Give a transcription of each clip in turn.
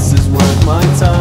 this is worth my time.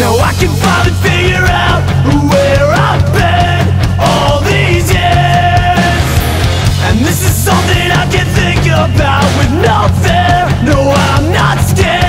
Now I can finally figure out where I've been all these years. And this is something I can think about with nothing. No, I'm not scared.